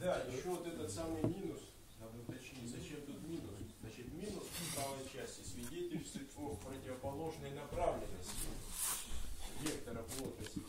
Да, еще вот этот самый минус, надо уточнить, зачем тут минус? Значит, минус в правой части свидетельствует о противоположной направленности вектора плотности